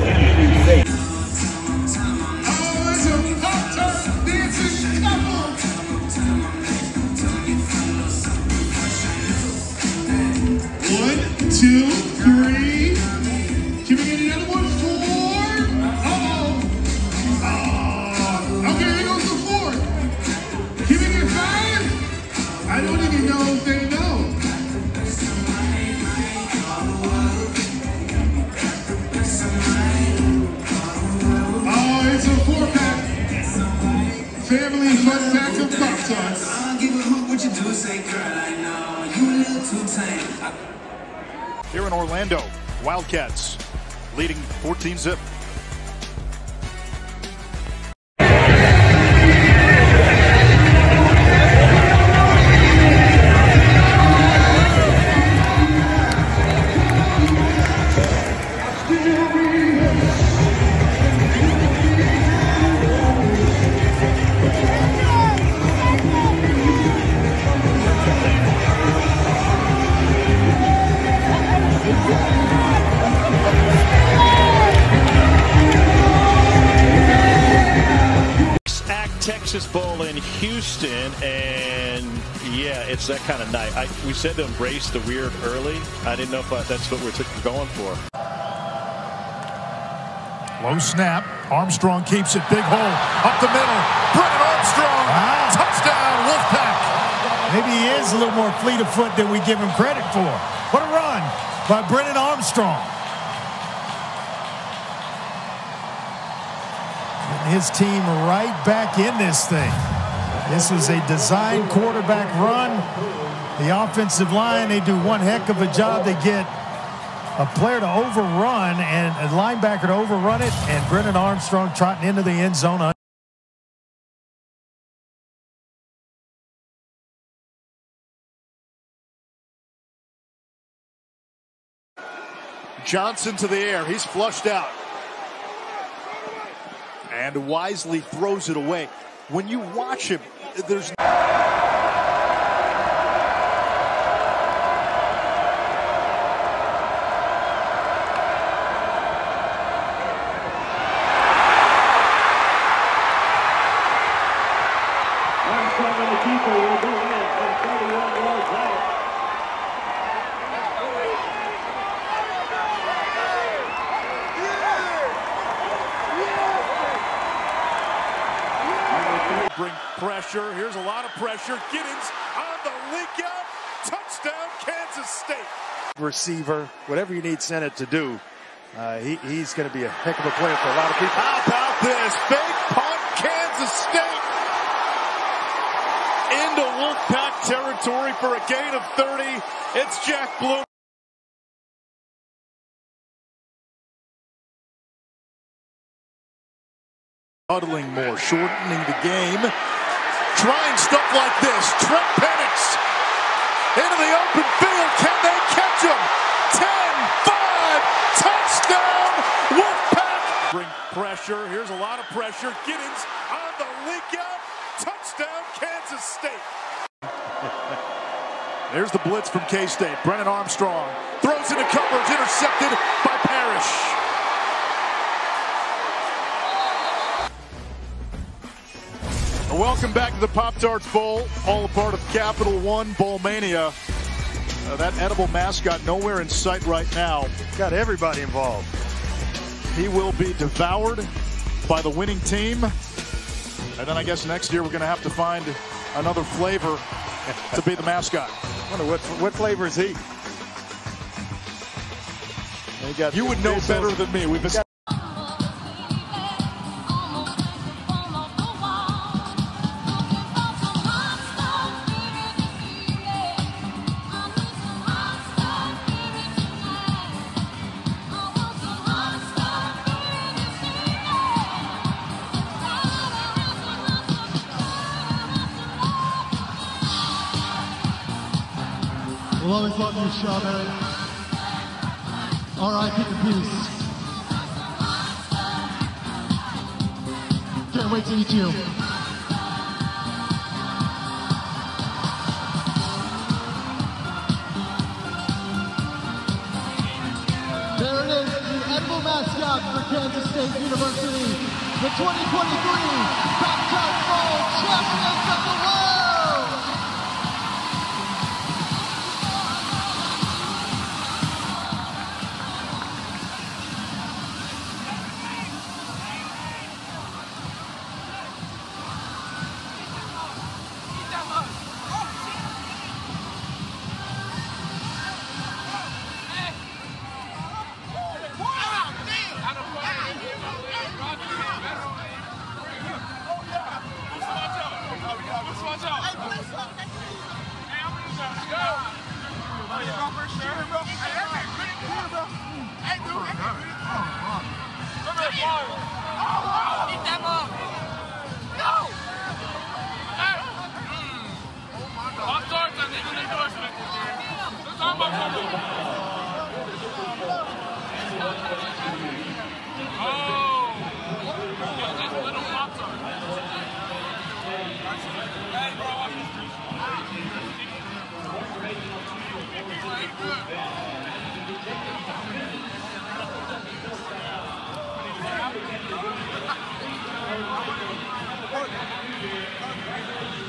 What you. Family fun pack of Pop Tarts. I don't give a hoot what you do, say girl, I know you a little too tame. Here in Orlando, Wildcats leading 14 zip. Houston, and yeah, it's that kind of night. I, we said to embrace the weird early. I didn't know if I, that's what we're going for. Low snap. Armstrong keeps it. Big hole. Up the middle. Brennan Armstrong. Touchdown, Wolfpack. Maybe he is a little more fleet of foot than we give him credit for. What a run by Brennan Armstrong. Getting his team right back in this thing. This was a design quarterback run. The offensive line, they do one heck of a job. They get a player to overrun and a linebacker to overrun it, and Brennan Armstrong trotting into the end zone. Johnson to the air. He's flushed out. And wisely throws it away. When you watch him, there's. Armstrong and the keeper will go in from 31 yards out. Bring pressure. Here's a lot of pressure. Giddens on the link out. Touchdown, Kansas State. receiver, whatever you need Senate to do. Uh, he, he's going to be a heck of a player for a lot of people. How about this? Fake punt, Kansas State. Into Wolfpack territory for a gain of 30. It's Jack Bloom. Huddling more, shortening the game. Trying stuff like this. Trent Penix into the open field. Can they catch him? 10 5 touchdown Wolfpack. Bring pressure. Here's a lot of pressure. Giddens on the link out. Touchdown Kansas State. There's the blitz from K-State. Brennan Armstrong throws into coverage, intercepted Welcome back to the Pop Tarts Bowl, all a part of Capital One Bowl Mania. Uh, that edible mascot nowhere in sight right now. Got everybody involved. He will be devoured by the winning team. And then I guess next year we're going to have to find another flavor to be the mascot. wonder what what flavor is he? You would know better than me. We've We'll always love you, Strawberry. R.I.P. in peace. Can't wait to meet you. There it is, the edible mascot for Kansas State University, the 2023 Pac-12 Bowl champions of the world. Watch, watch. Hey, I'm gonna shot. Go. Oh, yeah, bro, sure, bro. Hey, that's it. Pretty cool, bro. Hey, dude. Oh, God. Look at that ball. Oh, wow. Hit that ball. Thank you.